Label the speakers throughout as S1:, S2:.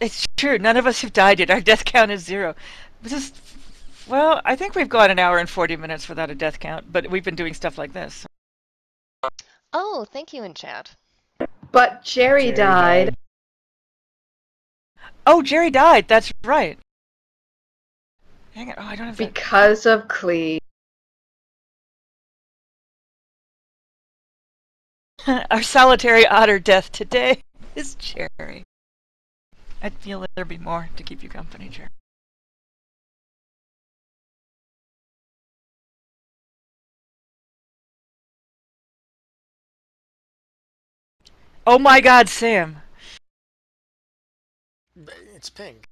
S1: It's true. None of us have died yet. Our death count is zero. This is, well, I think we've gone an hour and 40 minutes without a death count, but we've been doing stuff like this.
S2: Oh, thank you in chat.
S3: But Jerry,
S4: Jerry
S3: died.
S4: died.
S1: Oh, Jerry died. That's right. Hang it. Oh, I don't have that.
S3: because of Clee.
S1: Our solitary otter death today is Jerry. I'd feel that there'd be more to keep you company, Jerry. Oh my god, Sam.
S4: It's pink.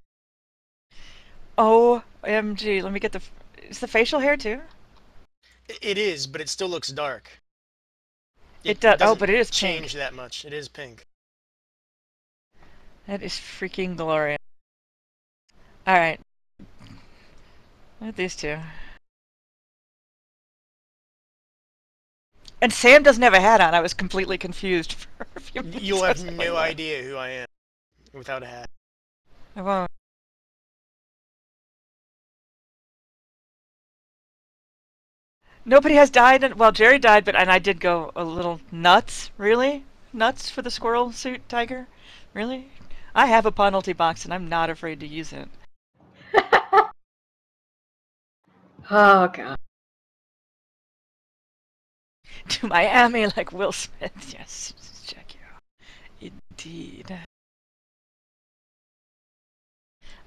S1: Oh, OMG, let me get the. Is the facial hair too?
S4: It is, but it still looks dark.
S1: It does- oh, but it is pink.
S4: change that much. It is pink.
S1: That is freaking glorious. Alright. Look at these two. And Sam doesn't have a hat on. I was completely confused for a few minutes.
S4: You'll have
S1: was like,
S4: no idea who I am without a hat.
S1: I won't. Nobody has died, and well, Jerry died, but and I did go a little nuts. Really, nuts for the squirrel suit tiger. Really, I have a penalty box, and I'm not afraid to use it.
S3: Oh god.
S1: to Miami like Will Smith. Yes, check you out. Indeed.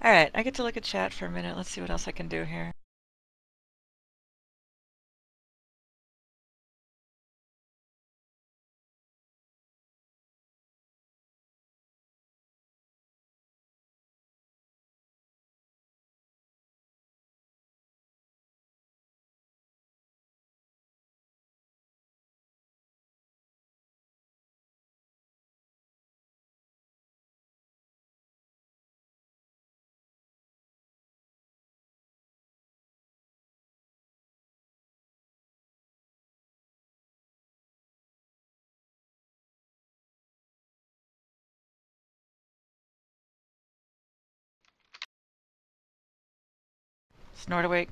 S1: Alright, I get to look at chat for a minute. Let's see what else I can do here. Snort awake.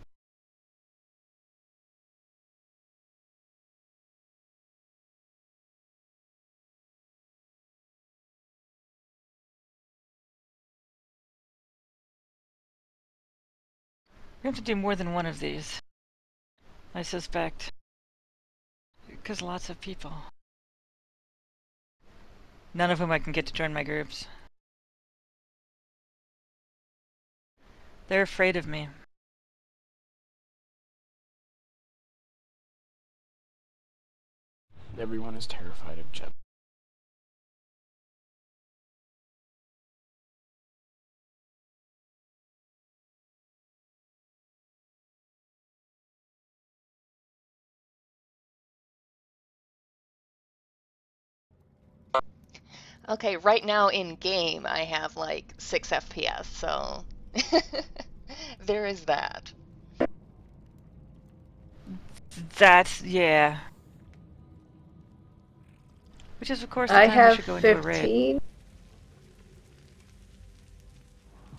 S1: We have to do more than one of these. I suspect. Because lots of people. None of whom I can get to join my groups. They're afraid of me.
S5: Everyone is terrified of Jeb.
S2: Okay, right now in game I have like 6 FPS, so there is that.
S1: That's yeah. Which is of course the
S3: I
S1: time we
S3: have
S1: should go into a raid.
S3: 15.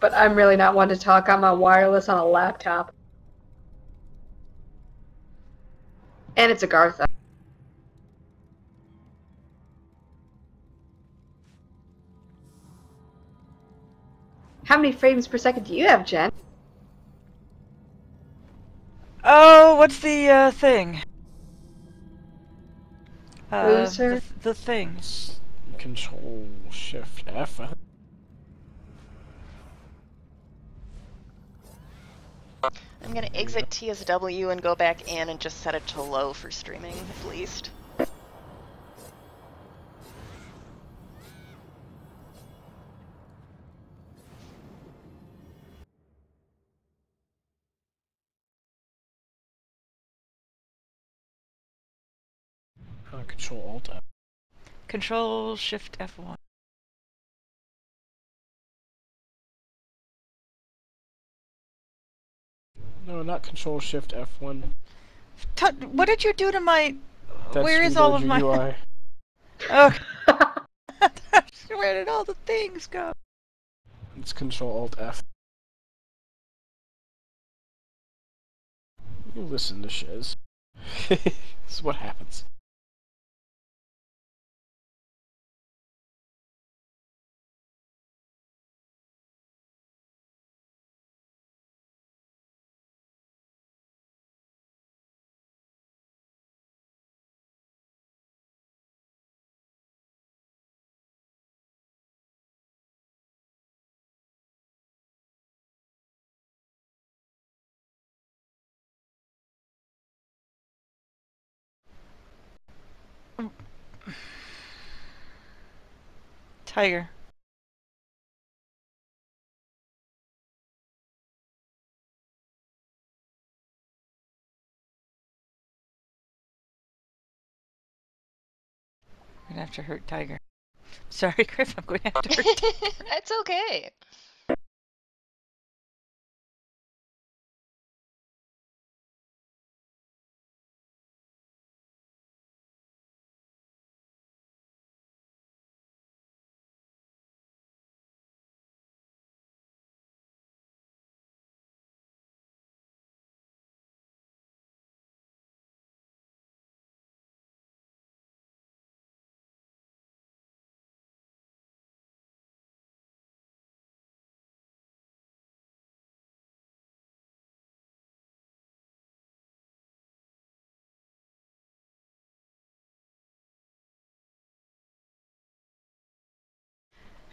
S3: But I'm really not one to talk on my wireless on a laptop. And it's Agartha. How many frames per second do you have, Jen?
S1: Oh, what's the uh, thing? Uh,
S3: Loser?
S1: The, the thing.
S5: Control Shift F.
S2: I'm gonna exit TSW and go back in and just set it to low for streaming, at least.
S5: Control Alt F.
S1: Control Shift F1.
S5: No, not Control Shift F1.
S1: Tu- what did you do to my?
S5: That's
S1: Where is all of my?
S5: UI.
S1: Oh, where did all the things go?
S5: It's Control Alt F. You listen to Shiz. this is what happens.
S1: Tiger. I'm gonna have to hurt Tiger. Sorry, Gryph, I'm going to have to hurt Tiger.
S2: That's okay.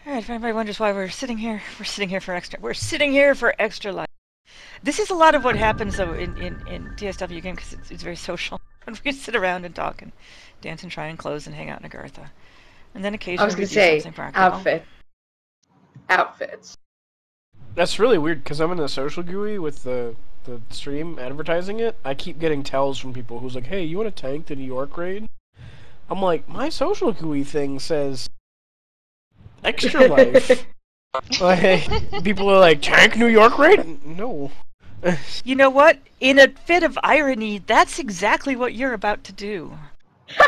S1: Alright, if anybody wonders why we're sitting here, we're sitting here for extra. We're sitting here for extra life. This is a lot of what happens though in in in TSW game because it's, it's very social. And we sit around and talk and dance and try and close and hang out in Agartha, and then occasionally
S3: I was
S1: we
S3: gonna
S1: do
S3: say
S1: something practical.
S3: outfit. Outfits.
S5: That's really weird because I'm in the social GUI with the the stream advertising it. I keep getting tells from people who's like, "Hey, you want to tank the New York raid?" I'm like, my social GUI thing says extra life. like, people are like, "Tank New York raid?" No.
S1: You know what? In a fit of irony, that's exactly what you're about to do.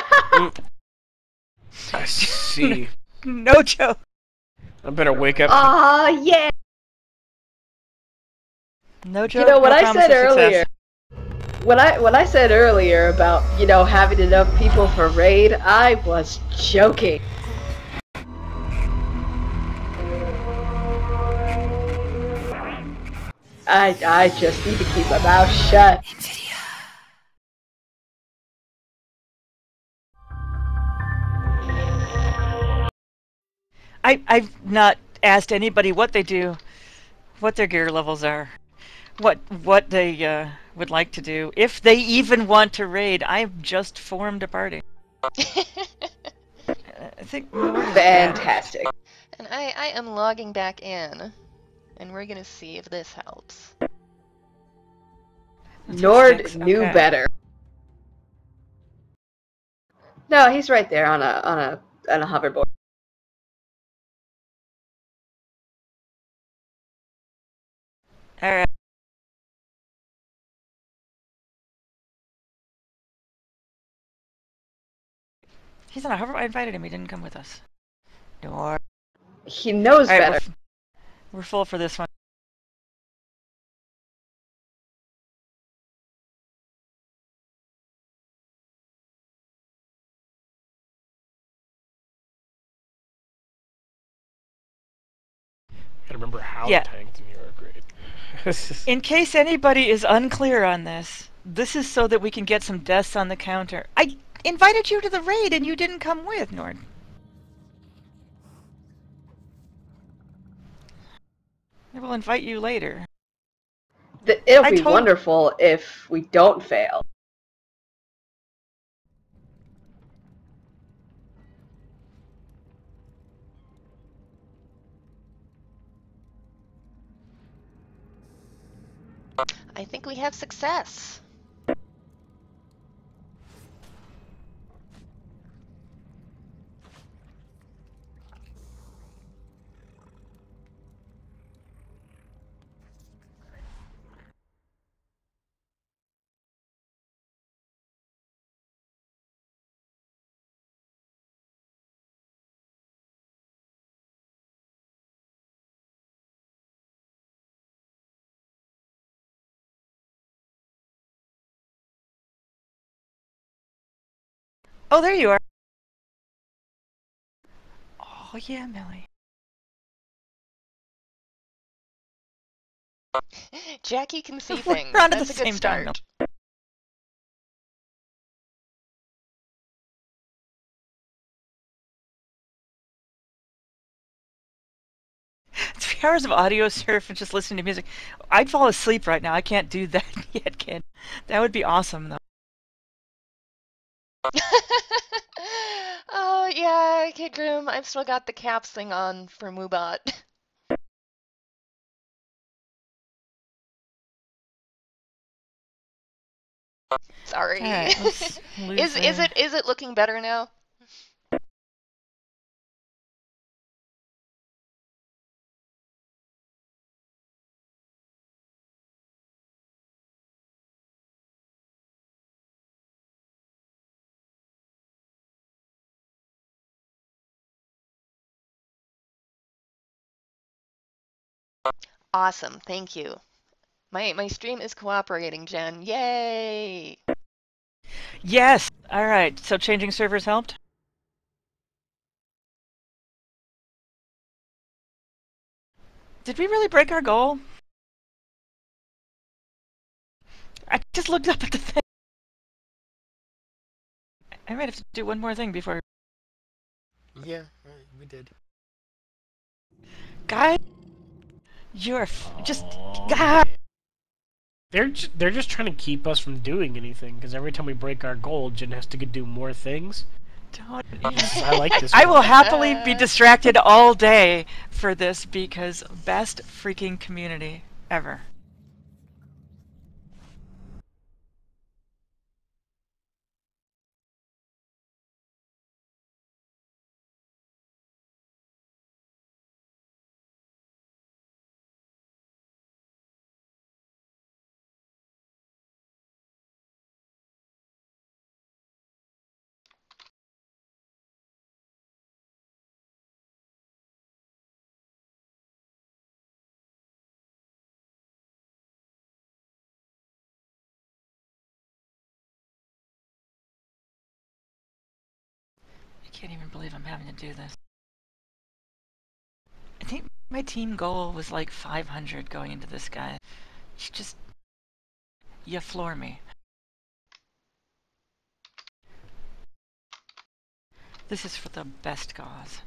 S5: I see.
S1: No joke.
S5: I better wake up.
S3: Ah, yeah.
S1: No joke.
S3: You know what
S1: no
S3: I said earlier. When I when I said earlier about you know having enough people for raid, I was joking. I I just need to keep my mouth shut.
S1: I I've not asked anybody what they do, what their gear levels are, what what they uh, would like to do, if they even want to raid. I've just formed a party. I think Nord is back.
S3: Fantastic.
S2: and I, I am logging back in. And we're gonna see if this helps.
S1: That's
S3: Nord
S1: six,
S3: knew better. No, he's right there on a on a on a hoverboard.
S1: All right. He's on a hoverboard. I invited him. He didn't come with us. Nord.
S3: He knows
S1: All right, we're,
S3: better.
S1: f- we're full for this one.
S5: gotta remember how
S1: Yeah.
S5: to tank the New York raid.
S1: In case anybody is unclear on this, this is so that we can get some deaths on the counter. I invited you to the raid and you didn't come with, Nord. I will invite you later.
S3: Th- It'll
S1: I
S3: be
S1: told-
S3: wonderful if we don't fail.
S2: I think we have success.
S1: Oh, there you are. Oh, yeah, Millie.
S2: Jackie can see
S1: We're
S2: things.
S1: at
S2: That's
S1: the same time,
S2: start.
S1: Three hours of Audiosurf and just listening to music. I'd fall asleep right now. I can't do that yet, kid. That would be awesome, though.
S2: oh yeah, Kid Groom, I've still got the caps thing on for Moobot. Sorry.
S1: Right,
S2: is is it is it looking better now? Awesome, thank you. My my stream is cooperating, Jen. Yay!
S1: Yes. All right. So changing servers helped. Did we really break our goal? I just looked up at the thing. I might have to do one more thing before.
S4: Yeah, we did.
S1: Guy, you're f- just.
S5: Aw.
S1: God. Ah.
S5: They're j- they're just trying to keep us from doing anything because every time we break our goal, Jen has to do more things.
S1: Don't.
S5: I like this.
S1: I will happily be distracted all day for this because best freaking community ever. Can't even believe I'm having to do this. I think my team goal was like 500 going into this guy. You just. You floor me. This is for the best cause.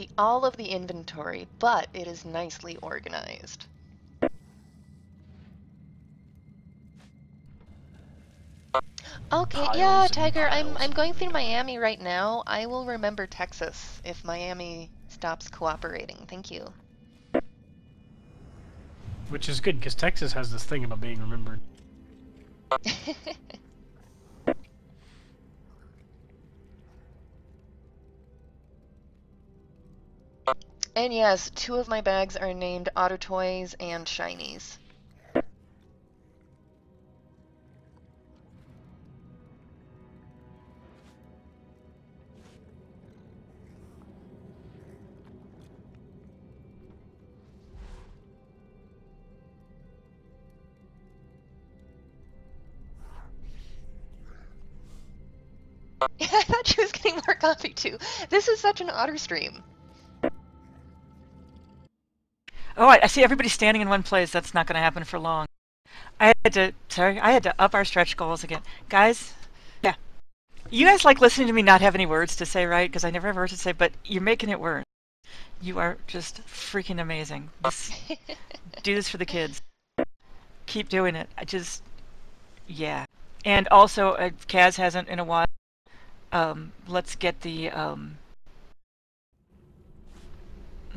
S2: See all of the inventory, but it is nicely organized. Okay, yeah, Tiger, I'm. I'm going through Miami right now. I will remember Texas if Miami stops cooperating. Thank you.
S5: Which is good because Texas has this thing about being remembered.
S2: and yes, two of my bags are named Otter Toys and Shinies. I thought she was getting more coffee too. This is such an otter stream.
S1: Oh, I, I see everybody standing in one place. That's not going to happen for long. I had to, sorry, I had to up our stretch goals again. Guys, yeah. You guys like listening to me not have any words to say, right? Because I never have words to say, but you're making it worse. You are just freaking amazing. This, do this for the kids. Keep doing it. I just, yeah. And also, uh, Kaz hasn't in a while. Um, let's get the, um,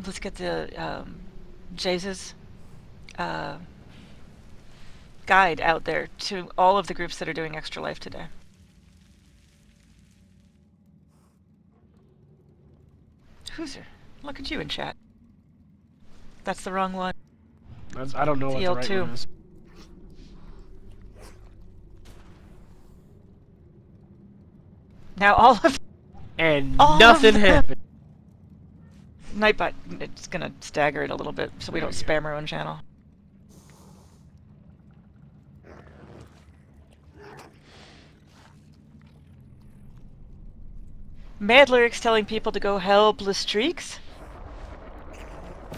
S1: let's get the, um, Jesus, uh, guide out there to all of the groups that are doing Extra Life today. Who's her? Look at you in chat. That's the wrong one.
S5: That's, I don't know what the right
S1: TL2.
S5: one is.
S1: Now all of
S5: And
S1: All
S5: nothing
S1: them.
S5: happened.
S1: Nightbot, it's gonna stagger it a little bit so we don't spam our own channel. Mad lyrics telling people to go helpless streaks.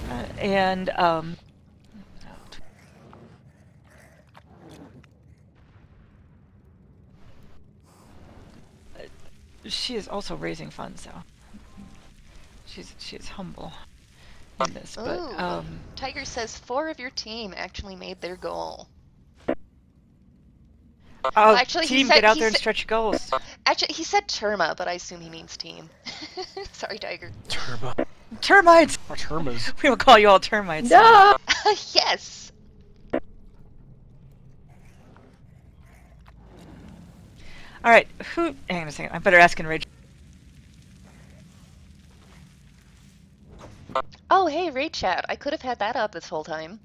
S1: Uh, and um she is also raising funds so she's she's humble in this but
S2: Ooh.
S1: um
S2: Tiger says four of your team actually made their goal.
S1: oh
S2: actually, he
S1: team
S2: said-
S1: get out
S2: he
S1: there and stretch your goals
S2: Actually, he said Terma, but I assume he means team. Sorry, Tiger.
S5: Turbo.
S1: termites
S5: Or Termas.
S1: we will call you all termites
S3: No.
S2: yes.
S1: all right who hang on a second i better ask in
S2: Oh, hey, raid chat. I could have had that up this whole time.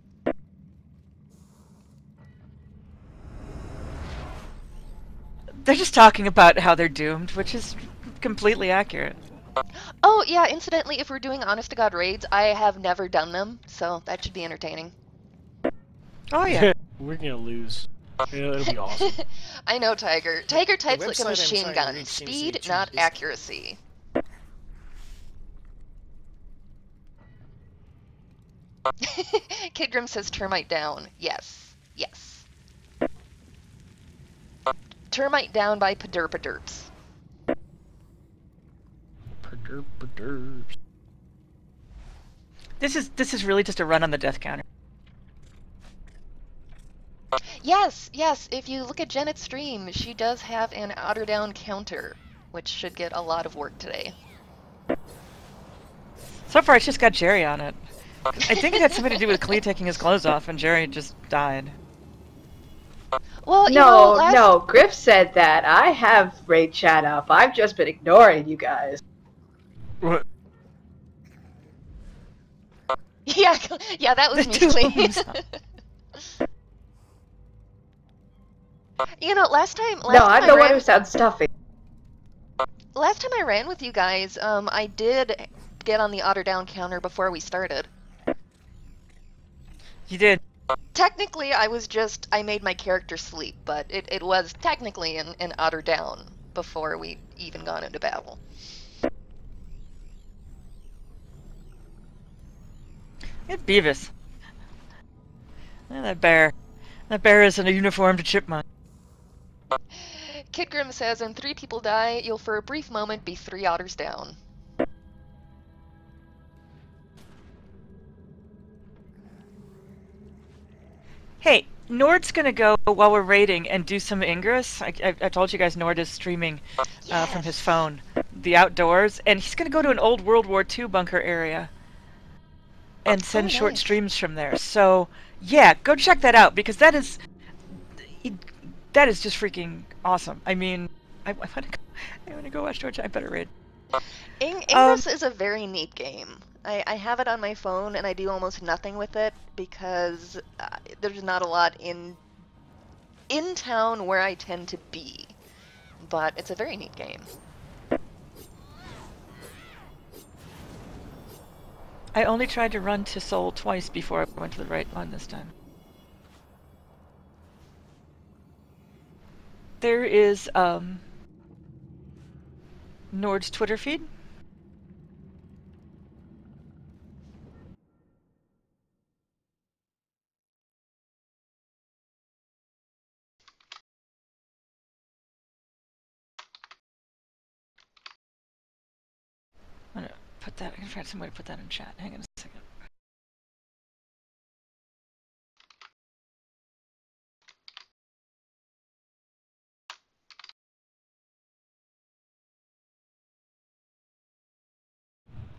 S1: they're just talking about how they're doomed which is completely accurate
S2: Oh, yeah, incidentally, if we're doing honest to God raids, I have never done them, so that should be entertaining.
S1: oh yeah
S5: We're gonna lose. Yeah, it'll be awesome.
S2: I know, Tiger. Tiger types like a machine gun.
S4: reach seems to be
S2: Speed, not
S4: basic.
S2: accuracy. Kid Grim says termite down. Yes. Yes. Termite down by Paderpaderps.
S5: Perderp, perderp.
S1: this is this is really just a run on the death counter
S2: Yes, yes, if you look at Janet's stream, she does have an outer down counter, which should get a lot of work today.
S1: so far it's just got jerry on it i think it had something to do with Klee taking his clothes off and jerry just died
S2: Well, you
S3: No,
S2: know, last...
S3: no. Gryph said that. I have raid chat up. I've just been ignoring you guys.
S5: What?
S2: Yeah, yeah, that was me,
S1: two
S2: Clee. you know, last time, last
S3: no,
S2: time
S3: I'm
S2: I
S3: the one
S2: ran,
S3: who sounds stuffy.
S2: last time I ran with you guys, um, I did get on the otter down counter before we started.
S1: You did
S2: Technically, I was just I made my character sleep, but it, it was technically an, an otter down before we even gone into battle.
S1: It's Beavis. Eh, that bear. That bear is in a uniformed chipmunk.
S2: Kid Grim says, when three people die, you'll for a brief moment be three otters down.
S1: Hey, Nord's gonna go while we're raiding and do some Ingress. I, I, I told you guys Nord is streaming uh, from his phone, the outdoors, and he's gonna go to an old World War II bunker area and send
S2: Oh,
S1: short
S2: nice.
S1: streams from there. So yeah, go check that out because that is that is just freaking awesome. I mean, I, I want to go, I want to go watch George. I better raid.
S2: In-
S1: Um,
S2: Ingress is a very neat game. I, I have it on my phone and I do almost nothing with it because uh, there's not a lot in in town where I tend to be. But it's a very neat game.
S1: I only tried to run to Seoul twice before I went to the right one this time. There is um, Nord's Twitter feed. Put that. I can find some way to put that in chat. Hang on a second.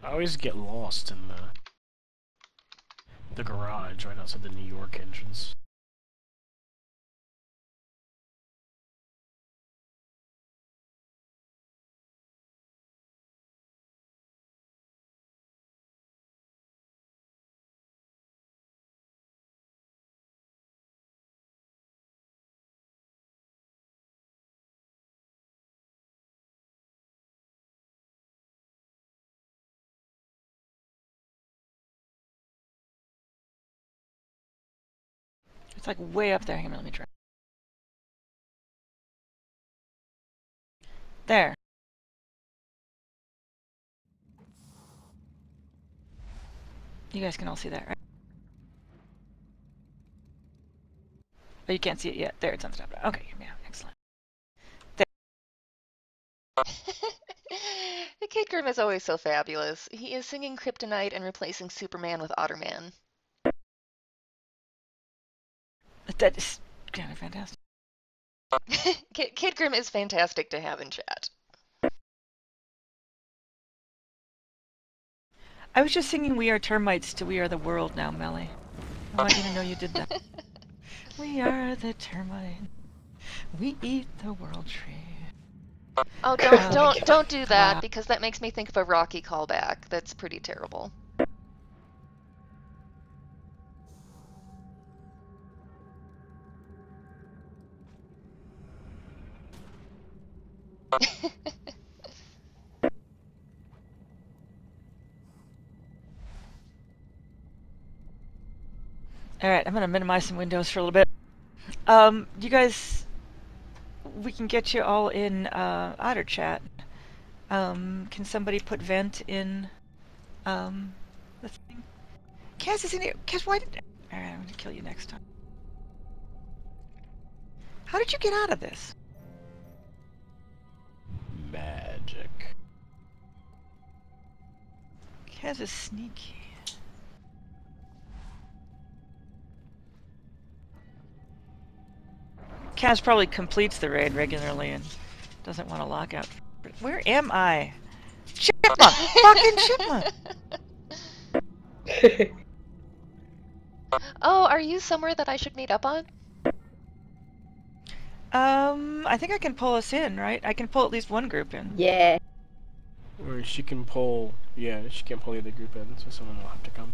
S5: I always get lost in the the garage right outside the New York entrance.
S1: It's like way up there. Hang on, let me try. There. You guys can all see that, right? Oh, you can't see it yet. There, it's on the top. Okay, yeah, excellent.
S2: the Kid Grim is always so fabulous. He is singing Kryptonite and replacing Superman with Otterman.
S1: That is kind of fantastic.
S2: Kid, Kid Grim is fantastic to have in chat.
S1: I was just singing We Are Termites to We Are the World now, Melly. I want you to know you did that. we are the termite. We eat the world tree.
S2: Oh, don't
S1: Oh,
S2: don't don't do that because that makes me think of a Rocky callback. That's pretty terrible.
S1: Alright, I'm gonna minimize some windows for a little bit. Um, you guys, we can get you all in uh, Otter Chat. Um, can somebody put vent in um, the thing? Kaz is in here. Kaz, why did. Alright, I'm gonna kill you next time. How did you get out of this? Kaz is sneaky. Kaz probably completes the raid regularly and doesn't want to lock out. Where am I? Chipmunk! Fucking chipmunk!
S2: Oh, are you somewhere that I should meet up on?
S1: Um, I think I can pull us in, right? I can pull at least one group in.
S3: yeah.
S5: Or she can pull. Yeah, she can't pull the other group in, so someone will have to come.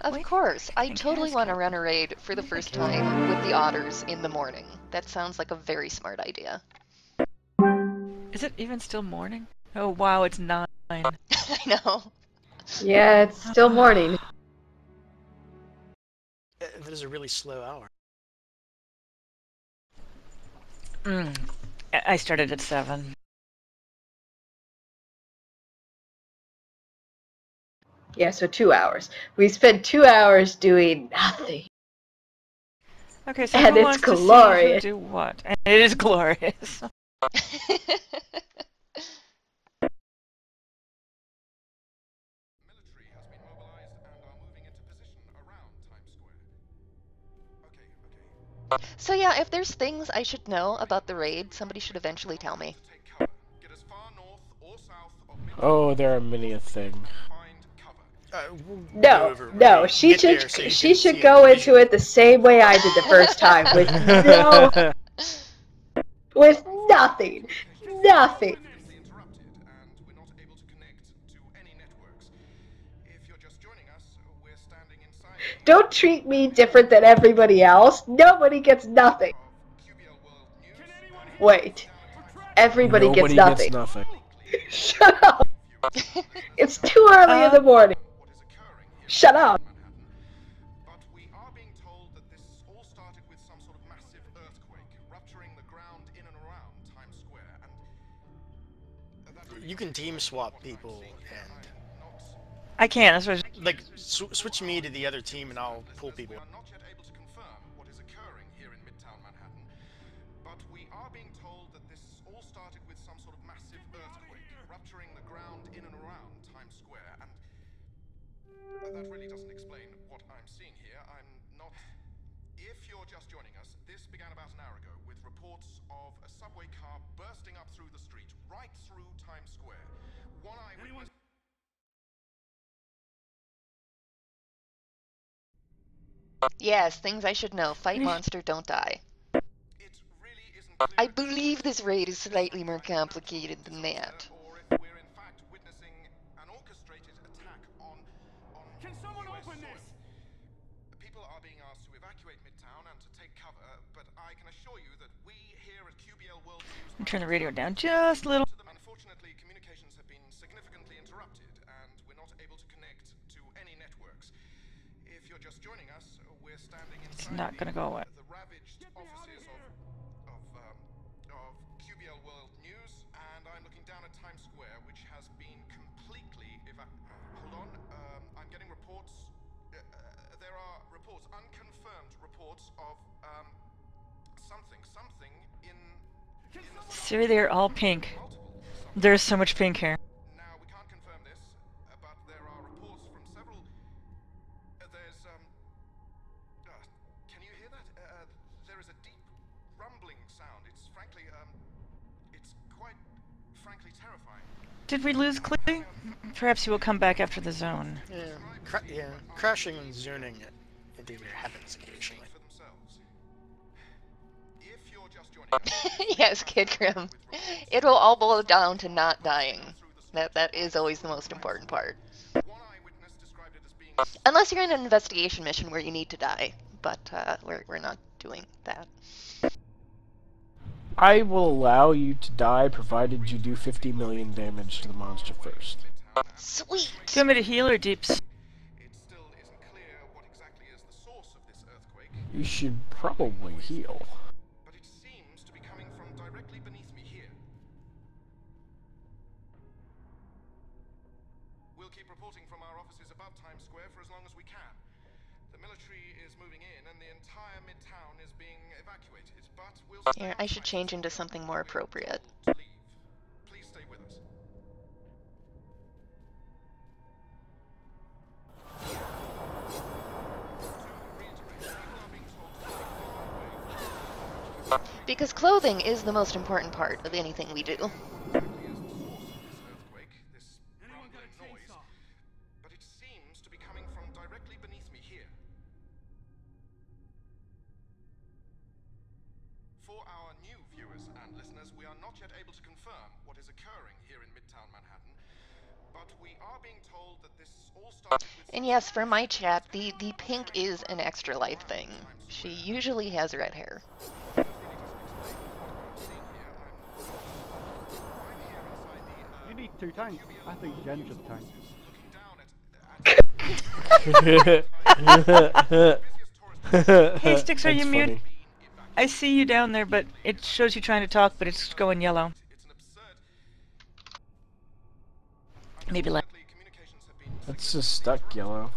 S2: Of
S1: Wait,
S2: course. I totally want to run a raid for the first time with the otters in the morning. That sounds like a very smart idea.
S1: Is it even still morning? Oh wow, it's nine.
S2: I know.
S3: Yeah, it's still morning.
S4: That is a really slow hour.
S1: Mm. I I started at seven.
S3: Yeah, so two hours. We spent two hours doing nothing.
S1: Okay, so
S3: And
S1: who
S3: it's
S1: wants to see who
S3: glorious.
S1: do what? And it is glorious.
S2: so yeah, if there's things I should know about the raid, somebody should eventually tell me.
S6: To take cover. Get as far north or south of Military.
S5: Oh, there are many a thing.
S4: Uh, we'll
S3: No, no, she should
S4: so
S3: she should go
S4: it
S3: into it the same way I did the first time with no with nothing. Nothing.
S6: Previously interrupted, and we're not able to connect to any networks. If you're just joining us, we're standing inside
S3: Don't treat me different than everybody else. Nobody gets nothing.
S6: of QBL World News.
S3: Wait. Everybody
S5: Nobody
S3: gets nothing.
S5: nothing.
S3: Shut up. It's too early in the morning.
S6: What is occurring here
S3: Shut up.
S6: But we are being told that this all started with some sort of massive earthquake, rupturing the ground in and around Times Square, and uh,
S4: You can team swap people and
S1: I can't. That's what I was,
S4: Like, sw- switch me to the other team and I'll pull people.
S6: We are not yet able to confirm what is occurring here in Midtown Manhattan, but we are being told that this all started with some sort of massive earthquake, rupturing the ground in and around Times Square, and uh, that really doesn't explain what I'm seeing here. I'm not. If you're just joining us, this began about an hour ago with reports of a subway car bursting up through the street, right through Times Square. One eyewitness.
S2: Yes, things I should know. Fight monster, don't die.
S6: It really isn't clear
S2: I believe this raid is slightly more complicated than that.
S6: or if we're in fact witnessing an orchestrated attack on on Can someone open this? People are being asked to evacuate Midtown and to take cover, but I can assure you that we here at QBL World News
S1: turn the radio down just a little.
S6: Unfortunately, communications have been significantly interrupted, and we're not able to connect to any networks. If you're just joining us, we're standing inside
S1: not gonna go away.
S6: the ravaged offices of of, um, of QBL World News, and I'm looking down at Times Square, which has been completely eva- uh, Hold on, um, I'm getting reports. Uh, uh, there are reports, unconfirmed reports of um, something, something in. in
S1: See, they're all pink. There's so much pink here. Did we lose Clee? Perhaps he will come back after the zone.
S4: Yeah, cra- yeah. crashing and zoning it. It either happens occasionally.
S6: If you're just joining
S2: yes, Kid Grim. It will all boil down to not dying. That that is always the most important part.
S6: one eyewitness described it as being
S2: Unless you're in an investigation mission where you need to die, but uh, we're we're not doing that.
S5: I will allow you to die provided you do 50 million damage to the monster first.
S2: Sweet.
S1: Do you want me to heal or deeps?
S6: It still isn't clear what exactly is the source of this earthquake.
S5: You should probably heal.
S6: Here,
S2: I should change into something more appropriate. Because clothing is the most important part of anything we do.
S6: And
S2: yes, for my chat, the the pink is an extra life thing. She usually has red hair.
S6: That really doesn't explain what I'm seeing here. I'm, I'm here inside the
S7: You need two tanks. I think Jen should tank.
S6: looking down at, at
S1: Hey, Sticks, are you
S5: That's
S1: mute? I see you down there, but it shows you trying to talk, but it's going yellow.
S6: It's an absurd.
S1: Maybe like.
S6: Unfortunately, communications have been
S5: It's just stuck yellow.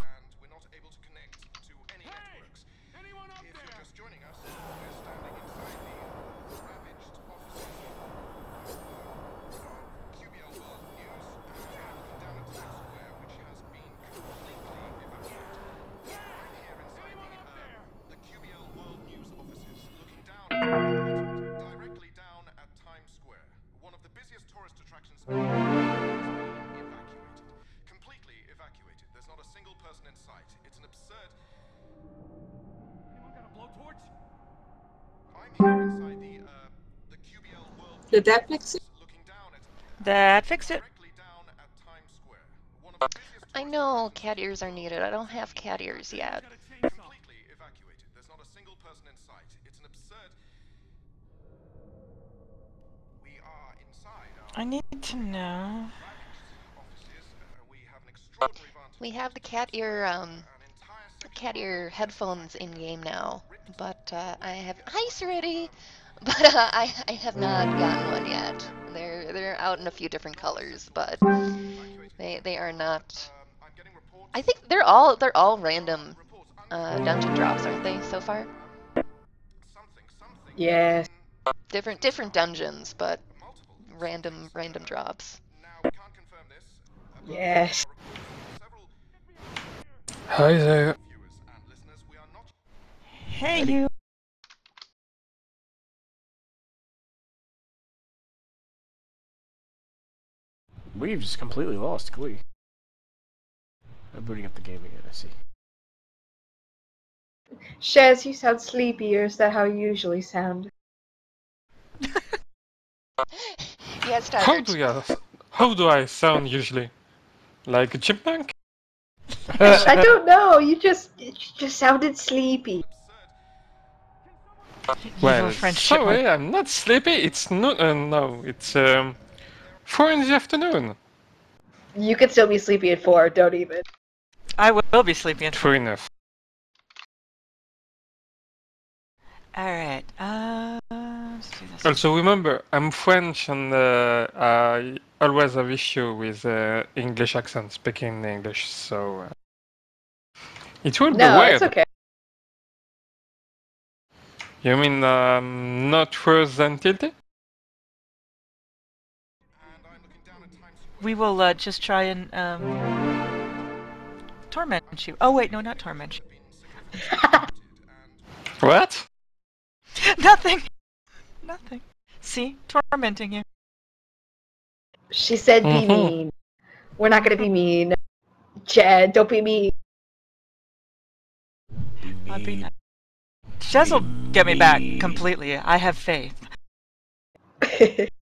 S8: Did that fix it?
S6: looking down at
S1: That fixed it.
S6: directly down at Times Square. One of the busiest
S2: I know cat ears are needed. I don't have cat ears yet.
S6: completely evacuated. There's not a single person in sight. It's an absurd. We are inside
S1: I need to know.
S6: We have an extraordinary vantage.
S2: We have the cat ear um
S6: An entire section
S2: cat ear headphones in game now, but uh, I have ice ready, but uh, I I have not gotten one yet. They're they're out in a few different colors, but they they are not
S6: I'm
S2: I think they're all they're all random uh, dungeon drops, aren't they? So far,
S3: Yes.
S2: different different dungeons, but random random drops.
S3: Yes.
S8: Hi there.
S1: Hey, you.
S5: We've just completely lost Glee. I'm booting up the game again, I see.
S3: Shez, you sound sleepy, or is that how you usually sound?
S2: Yes,
S8: How do I, how do I sound usually? Like a chipmunk?
S3: I don't know. You just you just sounded sleepy.
S8: Well, sorry. I'm not sleepy. It's no, uh, no, it's um, four in the afternoon.
S3: You could still be sleepy at four. Don't even.
S1: I will be sleeping. at- four.
S8: True enough.
S1: All right. Uh, let's do this.
S8: Also, remember, I'm French and uh, I always have issue with uh, English accent, speaking English, so uh, it will be
S3: No,
S8: weird.
S3: it's okay.
S8: You mean um, not worse than Tilty?
S1: We will uh, just try and um, torment you. Oh wait, no, not torment you.
S8: What?
S1: Nothing. Nothing. See, tormenting you.
S3: She said, "Be
S8: Mhm.
S3: mean." We're not gonna be mean. Jed, don't be mean.
S1: I'll be nice. Jez will get me back completely. I have faith.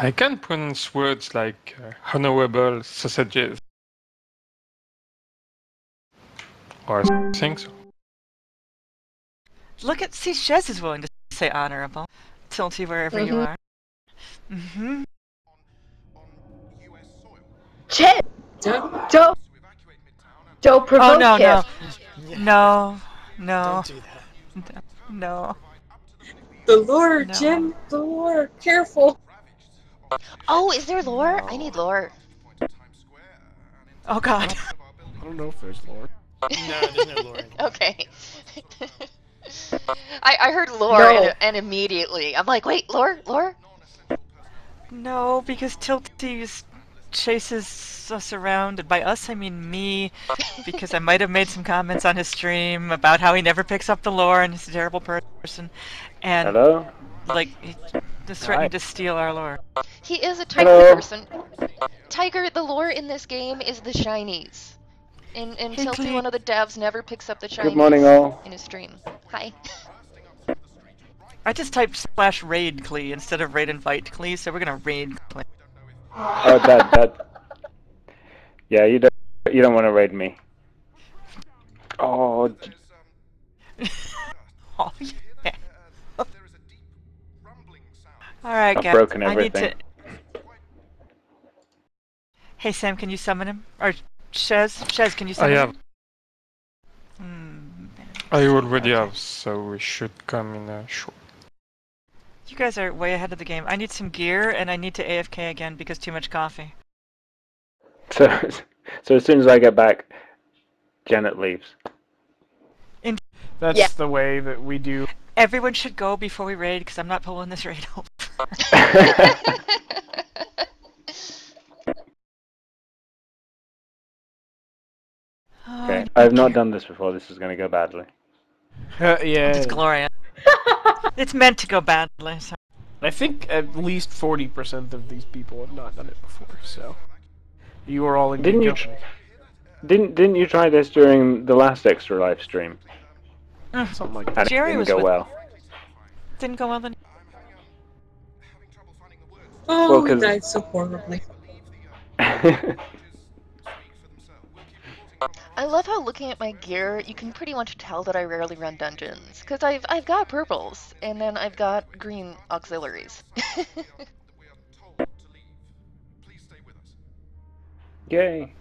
S8: I can pronounce words like uh, honorable sausages. Or I think so.
S1: Look at, see, Jez is willing to say honorable. Tilty wherever you
S3: Mhm.
S1: are. Mm-hmm.
S3: Jed, don't don't don't provoke
S1: Oh no,
S3: him.
S1: no, no, no,
S4: Don't do that.
S1: no.
S9: The lure,
S1: No.
S9: Jim, the lure. Careful.
S2: Oh, is there lore? I need lore.
S1: Oh god.
S5: I don't know if there's lore.
S4: No, there's no lore.
S2: Okay. I I heard lore
S3: No.
S2: and, and immediately I'm like, wait, lore, lore.
S1: No, because Tilty s- chases us around, and by us I mean me, because I might have made some comments on his stream about how he never picks up the lore and he's a terrible person, and
S10: Hello?
S1: Like he just threatening
S10: Hi.
S1: to steal our lore.
S2: He is a tiger
S10: Hello.
S2: person. Tiger, the lore in this game is the shinies. And, and
S1: Hey,
S2: Tilty, one of the devs, never picks up the shinies
S10: Good morning, all.
S2: in his stream. Hi.
S1: I just typed slash raid Klee instead of raid invite Klee, so we're gonna raid Klee.
S10: Oh, that, that. Yeah, you don't, you don't want to raid me. Oh,
S1: Oh yeah. All right,
S10: I've
S1: guys.
S10: broken
S1: I need to.
S10: everything.
S1: Hey Sam, can you summon him? Or Shez? Shez, can you
S8: I
S1: summon
S8: have.
S1: him? Hmm.
S8: I already
S1: Okay.
S8: have, so we should come in a short.
S1: You guys are way ahead of the game. I need some gear, and I need to AFK again because too much coffee.
S10: so, so as soon as I get back, Janet leaves.
S5: That's
S3: Yeah.
S5: the way that we do.
S1: Everyone should go before we raid because I'm not pulling this raid over.
S10: Okay, I've not done this before. This is going to go badly.
S5: Uh, yeah.
S1: It's glorious. it's meant to go badly. So.
S5: I think at least 40% of these people have not done it before, so. You are all in
S10: Didn't
S5: good
S10: you. Didn't Didn't you try this during the last extra life stream?
S5: Something like
S10: And
S5: that.
S10: it
S1: Jerry
S10: didn't
S1: was
S10: go
S1: with-
S10: well.
S1: Didn't go well then.
S9: Oh,
S10: Well,
S9: we
S10: 'cause-
S9: died so horribly.
S2: I love how looking at my gear, you can pretty much tell that I rarely run dungeons. Because I've, I've got purples, and then I've got green auxiliaries.
S10: Yay!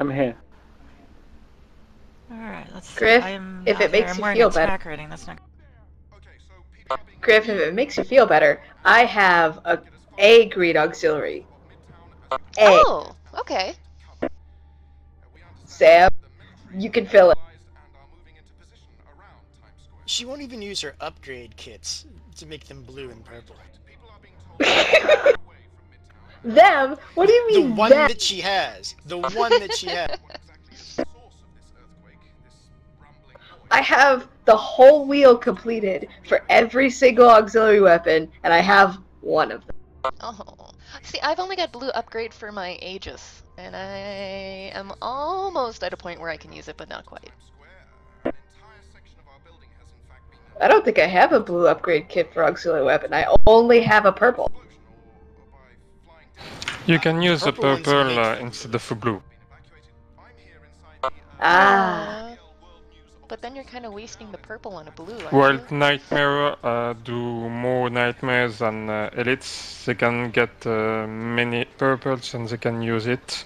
S10: I'm here.
S1: All right, let's. see.
S3: Gryph,
S1: I am
S3: if it makes
S1: here.
S3: You feel better-
S1: That's not.
S3: Gryph, if it makes you feel better, I have a a green auxiliary. A.
S2: Oh, okay.
S3: Sam, you can fill it.
S4: She won't even use her upgrade kits to make them blue and purple.
S3: Them? What do you mean?
S4: The one
S3: them?
S4: that she has. The one that she has.
S3: I have the whole wheel completed for every single auxiliary weapon, and I have one of them.
S2: Oh. See, I've only got blue upgrade for my Aegis, and I am almost at a point where I can use it, but not quite.
S3: I don't think I have a blue upgrade kit for auxiliary weapon. I only have a purple.
S8: You can use the
S4: Purple ones
S8: purple uh, instead of the blue.
S3: Ah.
S2: But then you're kind of wasting the purple on a blue, aren't
S8: World
S2: you?
S8: Nightmare uh, do more nightmares than uh, elites. They can get uh, many purples and they can use it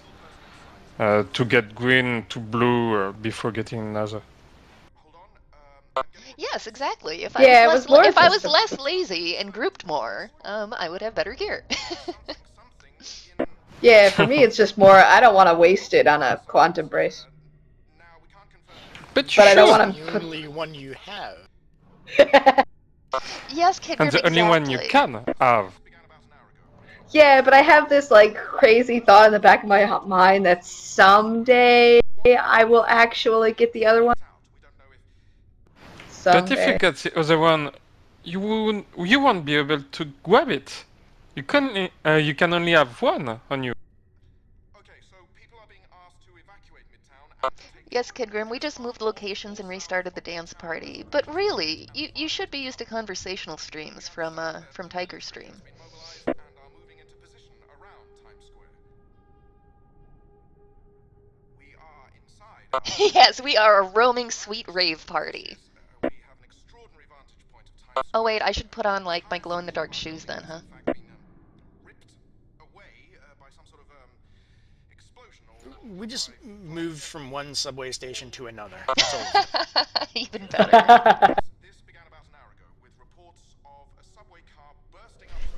S8: uh, to get green to blue uh, before getting another.
S2: Yes, exactly. If I
S3: Yeah,
S2: was,
S3: was
S2: less,
S3: more
S2: if I was less lazy and grouped more, um, I would have better gear.
S3: Yeah, for me it's just more I don't want to waste it on a quantum brace.
S8: But you
S3: But I don't want
S4: The
S3: to put
S4: only one you have.
S2: yes, Kid
S8: And
S2: Grim,
S8: the only one you can have.
S3: Yeah, but I have this like crazy thought in the back of my mind that someday I will actually get the other one.
S8: But if you get the other one, you won't, you won't be able to grab it. You can uh, you can only have one on you.
S2: Yes, Kid Grim, we just moved locations and restarted the dance party. But really, you, you should be used to conversational streams from uh, from Tiger Stream. yes, we are a roaming sweet rave party. Oh wait, I should put on like my glow in the dark shoes then, huh?
S4: We just moved from one subway station to another. That's all we did.
S2: Even better.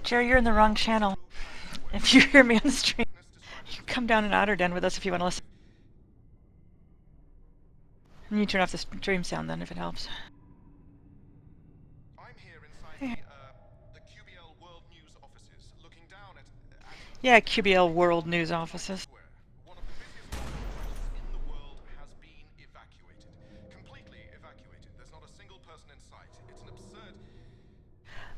S1: Jerry, you're in the wrong channel. If you hear me on the stream, you can come down in Otter Den with us if you want to listen. And you turn off the stream sound then if it helps. Yeah, uh, QBL World News offices.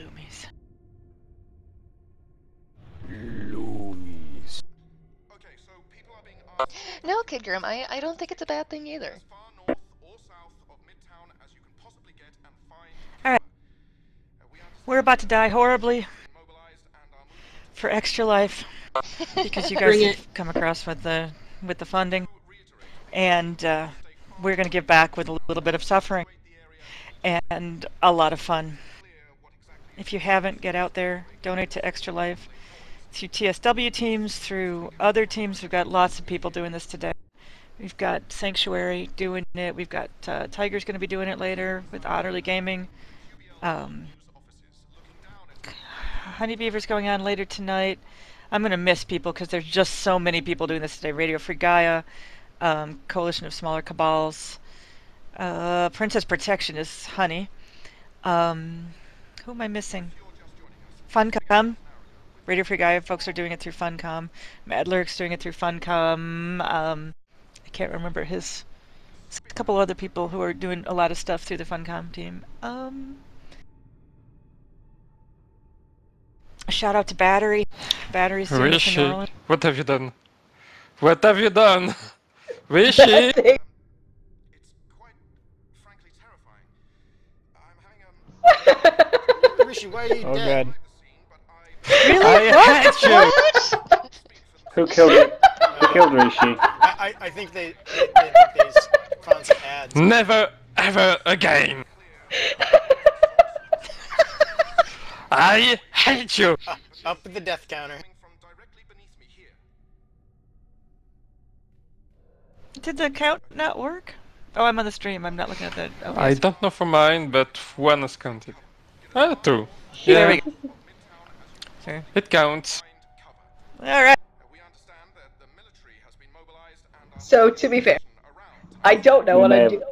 S1: Loomies.
S5: Loomies.
S2: no, Kid Grim, I, I don't think it's a bad thing either. Alright.
S1: We're about to die horribly for extra life because you guys have come across with the with the funding, and uh, we're going to give back with a little bit of suffering and a lot of fun. If you haven't, get out there, donate to Extra Life through TSW teams, through other teams. We've got lots of people doing this today. We've got Sanctuary doing it. We've got uh, Tiger's going to be doing it later with Otterly Gaming. Um, Honey Beaver's going on later tonight. I'm going to miss people because there's just so many people doing this today. Radio Free Gaia, um, Coalition of Smaller Cabals, uh, Princess Protection is Honey. Um, who am I missing? Funcom. Radio Free Gaia folks are doing it through Funcom. Mad Lurk's doing it through Funcom. Um, I can't remember his. A couple other people who are doing a lot of stuff through the Funcom team. Um, a shout out to Battery. Battery's doing it
S8: is
S1: for
S8: she?
S1: Norway.
S8: What have you done? What have you done? Where is she?
S4: Rishi, why are you
S5: Oh
S4: dead?
S5: god.
S1: Really?
S5: I hate you.
S2: What?
S10: Who killed Who killed Rishi?
S4: I, I, I think they, they, they, they s- found some ads.
S8: Never ever again. I hate you.
S4: Uh, up with the death counter.
S6: from directly beneath me here.
S1: Did the count not work? Oh, I'm on the stream. I'm not looking at the.
S8: I
S1: yes.
S8: don't know for mine, but one has counted. Ah, two.
S1: There
S8: Yeah,
S1: we go. Sorry.
S8: it counts.
S1: All right.
S6: We understand that the military has been mobilized and are
S3: So to be fair. I don't know
S10: You
S3: what I'm doing,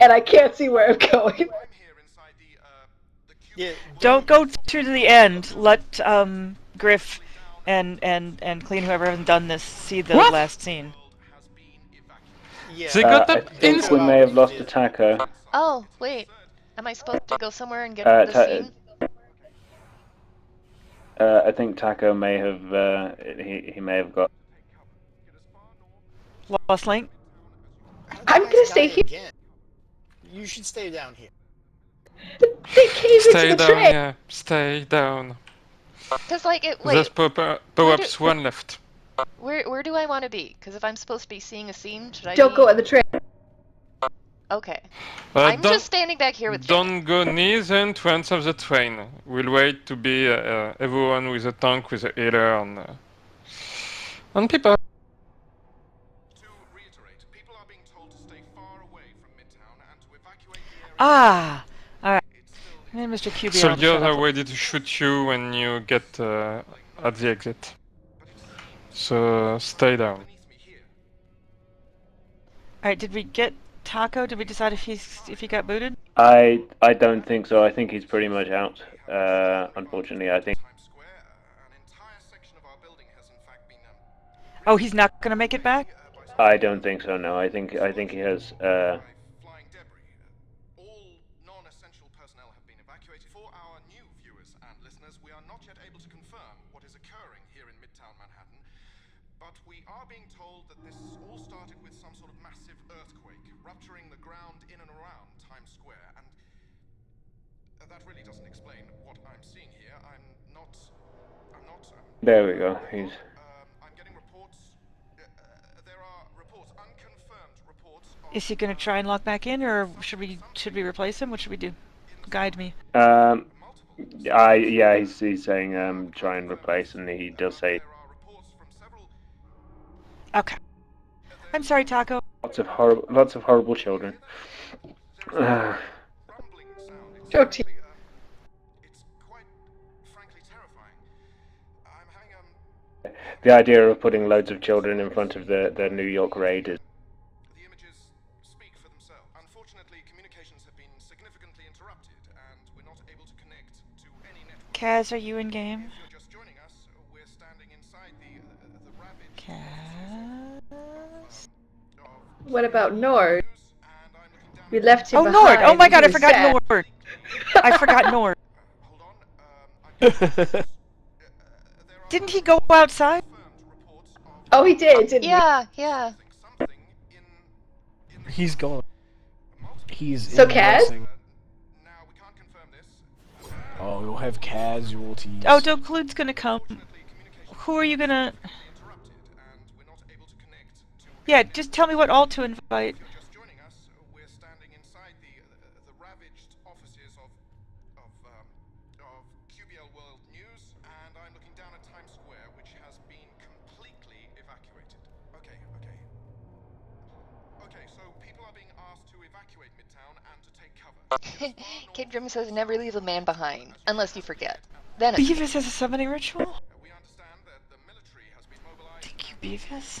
S3: and I can't see where I'm going.
S6: I'm here inside the uh, the cube.
S4: Yeah,
S1: Don't go to the end. Let um Gryph and and and Clean whoever hasn't done this see the
S8: What?
S1: last scene.
S6: Has been evacuated.
S4: Yeah.
S8: They
S10: Uh,
S8: got
S10: I
S8: up
S10: think we may have lost Attacker.
S2: Oh, wait. Am I supposed to go somewhere and get
S10: Uh,
S2: the scene?
S10: Uh, I think Taco may have uh, he he may have got.
S1: Lost link.
S3: I'm gonna stay here.
S4: Again? You should stay down here.
S3: They came
S8: Stay
S3: into the
S8: down,
S3: train.
S8: yeah. Stay down.
S2: Because, like, it,
S8: There's
S2: wait,
S8: perhaps one left.
S2: Where where do I want to be? Because if I'm supposed to be seeing a scene, should I
S3: Don't
S2: be...
S3: go on the train.
S2: Okay.
S8: Uh,
S2: I'm just standing back here with Jenny.
S8: don't go near the entrance of the train. We'll wait to be uh, uh, everyone with a tank, with a healer, and, uh, and people.
S6: To reiterate, people are being told to stay far away from Midtown and to evacuate the area.
S1: Ah. All right.
S6: It's still
S1: And Mr. QB.
S8: Soldiers are ready to shoot you when you get uh, at the exit. So stay down.
S6: beneath me here.
S1: All right. Did we get Taco? Did we decide if he's if he got booted?
S10: I I don't think so. I think he's pretty much out. Uh, unfortunately, I think.
S6: Times Square, uh, an entire section of our building has in fact been um,
S1: Oh, he's not gonna make it back.
S10: I don't think so. No, I think I think he has. Uh,
S6: by flying debris. Uh, all non-essential personnel have been evacuated. For our new viewers and listeners, we are not yet able to confirm what is occurring here in Midtown Manhattan, but we are being told that this all started with some sort of massive earthquake rupturing the ground in and around Times Square, and that really doesn't explain what I'm seeing here. I'm not. I'm not. Um,
S10: there we go. He's.
S6: um, I'm getting reports. Uh, uh, there are reports, unconfirmed reports. Of
S1: Is he gonna try and log back in, or should we should we replace him? What should we do? Guide me.
S10: Um. I yeah. He's he's saying um try and replace, and he does say
S6: There are reports from several.
S1: Okay. I'm sorry, Taco.
S10: Lots of horrible lots of horrible children. Uh,
S6: rumbling sound. It's,
S3: dear.
S6: actually, it's quite frankly terrifying. I'm having
S10: the idea of putting loads of children in front of the the New York raid is.
S6: the images speak for themselves.
S3: What about Nord?
S6: news, and I'm looking down.
S3: We left him
S1: Oh,
S3: behind.
S1: Nord! Oh my
S3: and
S1: God, I forgot
S3: sad.
S1: Nord. I forgot Nord.
S6: Hold on. I'm getting reports, there are
S1: Didn't he go outside?
S6: confirmed reports of
S3: Oh, he did, didn't
S2: Yeah, yeah.
S6: something in in the
S5: He's gone. He's
S3: So
S5: in
S3: Kaz?
S5: nursing.
S6: Now we can't confirm this.
S5: Oh, you'll have casualties.
S1: Oh, Doklude's gonna come. Who are you gonna? Yeah, just tell me what all to invite.
S6: You're just joining us, we're standing inside the uh, ravaged offices of of um, of QBL World News, and I'm looking down at Times Square, which has been completely evacuated. Okay, okay. Okay, so people are being asked to evacuate Midtown and to take cover.
S2: Kid Grim says never leave a man behind, unless you forget. Then it's
S1: Beavis has a summoning ritual?
S6: Uh, we understand that the military has been mobilized
S1: Thank you,
S6: and
S1: Beavis.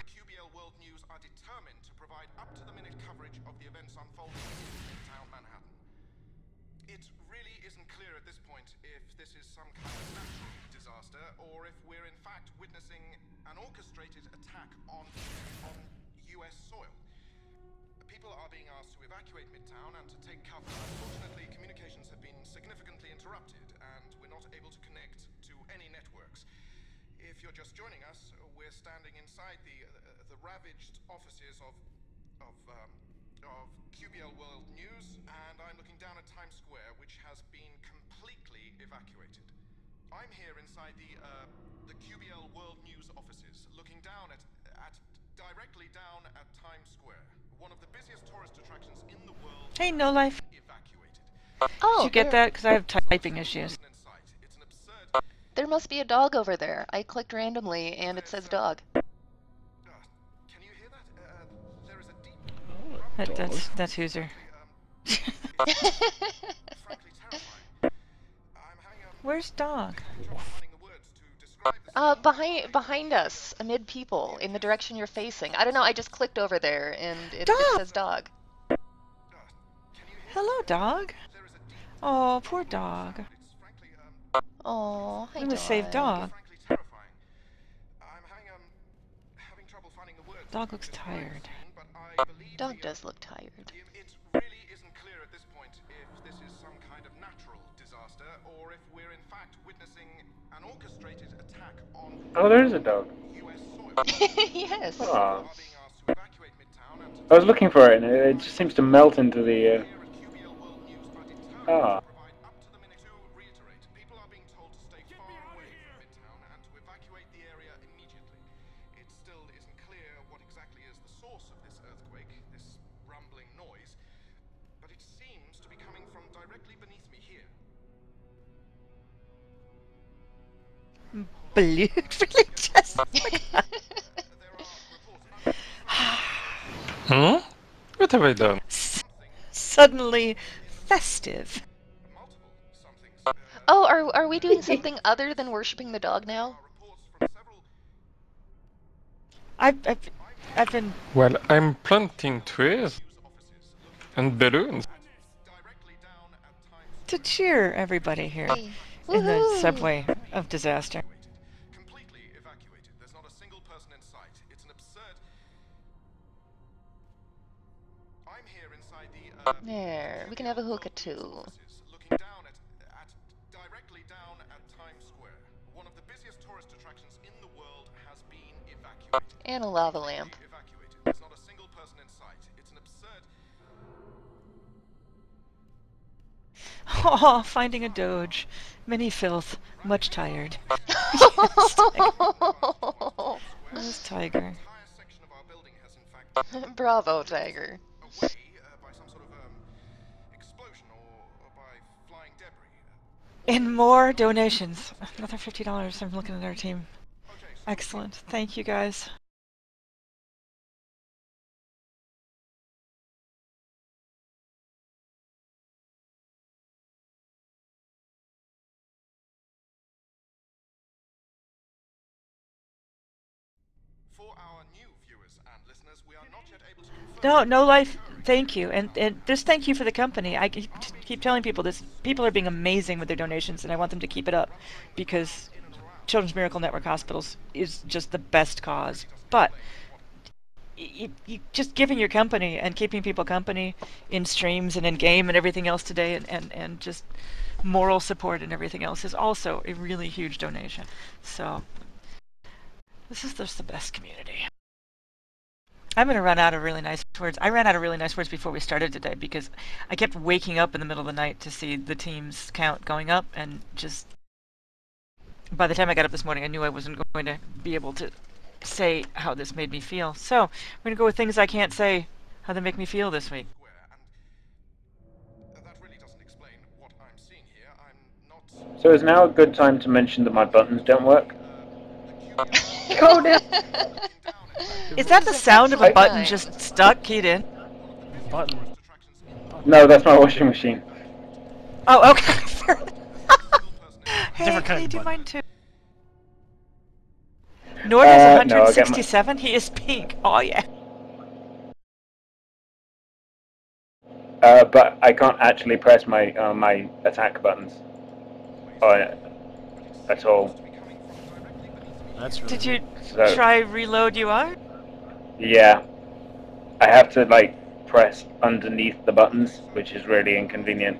S6: Unfortunately, communications have been significantly interrupted, and we're not able to connect to any networks. If you're just joining us, we're standing inside the uh, the ravaged offices of of um, of QBL World News, and I'm looking down at Times Square, which has been completely evacuated. I'm here inside the uh, the QBL World News offices, looking down at at directly down at Times Square, one of the busiest tourist attractions in the world.
S1: Hey, no life.
S2: Oh,
S1: Did you get
S2: there,
S1: that? Because I have typing issues.
S6: In sight. It's an absurd.
S2: there must be a dog over there. I clicked randomly and it says dog.
S6: Can you hear that? There is a deep,
S1: That, that's that's Hooser.
S6: frankly terrifying. I'm having a
S1: Where's dog?
S6: trouble finding the words to describe this.
S2: Uh, behind behind us, amid people, in the direction you're facing. I don't know. I just clicked over there and it, it says dog.
S6: Can you hear?
S1: Hello, dog.
S6: There is a deep.
S1: Oh, poor dog.
S6: It's frankly um.
S2: Oh, hi
S1: I'm gonna save dog.
S6: I'm having um having trouble finding the words.
S1: Dog looks tired.
S6: scene, but I believe
S2: Dog does look tired.
S6: It, it really isn't clear at this point if this is some kind of natural disaster or if we're in fact witnessing an orchestrated attack on
S10: Oh, there is a dog.
S2: Yes.
S10: Aw.
S6: We are being asked to evacuate Midtown and to
S10: I was looking for it, and it, it just seems to melt into the. Uh...
S6: here at QBL World News, but in turn
S10: Ah.
S6: provide up to the minute to reiterate. People are being told to stay far away from Midtown and to evacuate the area immediately. It still isn't clear what exactly is the source of this earthquake, this rumbling noise, but it seems to be coming from directly beneath me here.
S1: Blue. really just.
S6: There
S8: Hmm? What have I done?
S1: Suddenly festive.
S6: multiple somethings.
S2: Oh, are are we doing something other than worshiping the dog now?
S6: reports from several
S1: I've, I've, I've been.
S8: Well, I'm planting trees
S6: news offices looking
S8: and balloons.
S6: directly down at Times
S1: to cheer everybody here
S2: Hey.
S1: in the subway of disaster.
S2: There, we can have a hookah too.
S6: offices, looking down at, at directly down at Times Square. One of the busiest tourist attractions in the world has been evacuated.
S2: And a lava lamp.
S6: Evacuated. There's not a single person in sight. It's an absurd.
S1: Oh, finding a doge. Many filth, much tired. Where's Tiger?
S6: Entire section of our building has in fact
S2: Bravo, Tiger.
S1: And more donations. Another $50. I'm looking at our team. Excellent. Thank you guys. No, no life. Thank you, and and just thank you for the company. I keep, keep telling people this. People are being amazing with their donations, and I want them to keep it up, because Children's Miracle Network Hospitals is just the best cause. But you, you just giving your company and keeping people company in streams and in game and everything else today, and and and just moral support and everything else is also a really huge donation. So this is just the best community. I'm going to run out of really nice words. I ran out of really nice words before we started today because I kept waking up in the middle of the night to see the team's count going up and just by the time I got up this morning I knew I wasn't going to be able to say how this made me feel. So, we're going to go with things I can't say how they make me feel this week.
S6: Square, and that really doesn't explain what I'm seeing here. I'm not.
S10: So is now a good time to mention that my buttons don't work?
S6: The QBL
S3: Conan.
S6: looking down
S1: Is that the sound of a button just stuck keyed in?
S5: Button.
S6: tourist attractions in the
S10: No, that's my washing machine.
S1: Oh, okay. Fair enough. hey,
S5: Different kind
S1: can you
S5: of
S1: do
S5: button.
S1: mine too? Nord has
S10: Uh, no, my-
S1: 167. He is pink. Oh yeah.
S10: Uh, but I can't actually press my uh, my attack buttons. Uh, at all.
S5: That's really
S1: Did you
S10: So
S1: try reload UI?
S10: yeah, I have to like press underneath the buttons, which is really inconvenient.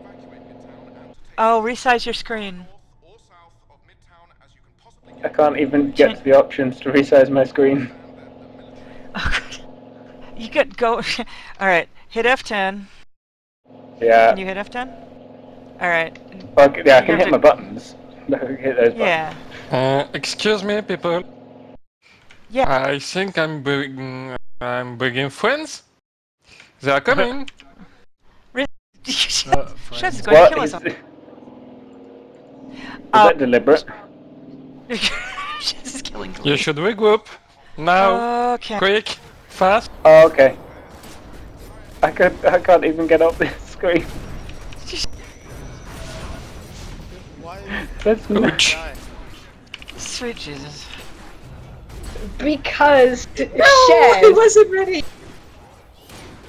S1: Oh, resize your screen.
S6: or south of Midtown as you can possibly
S10: I can't even get to the options to resize my screen.
S1: Oh, God. You could go. All right, hit F10.
S10: Yeah,
S1: Can you hit F10? All right.
S10: okay, yeah, I can hit
S1: to-
S10: my buttons. Hit those buttons.
S1: Yeah.
S8: Uh, excuse me, people.
S1: Yeah.
S8: I think I'm bringing, I'm bringing friends. They are coming.
S1: Shaz
S5: Uh,
S1: is going to kill us.
S10: is
S1: Uh,
S10: that deliberate?
S1: Shaz is killing.
S8: you should regroup. Now,
S1: Okay.
S8: quick, fast.
S10: Oh, okay. I can't, I can't even get off this screen. That's
S8: Ouch.
S10: Not.
S1: Sweet Jesus.
S3: Because
S9: No, I wasn't ready.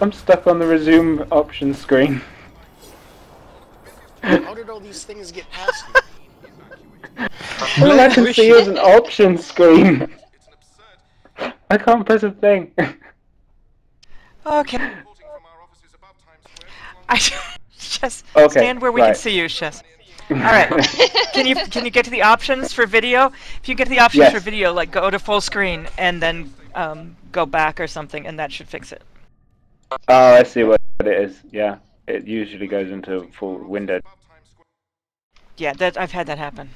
S10: I'm stuck on the resume options screen.
S4: How did all these things get past you?
S10: All I can see is an option screen. I can't press a thing.
S1: Okay.
S6: reporting from our offices above Times Square.
S1: I just
S10: Okay,
S1: stand where we can see you, Shaz. All right. Can you can you get to the options for video? If you get to the options
S10: Yes.
S1: for video, like go to full screen and then um, go back or something, and that should fix it.
S10: Oh, I see what it is. Yeah, it usually goes into full window.
S1: Yeah, that I've had that happen.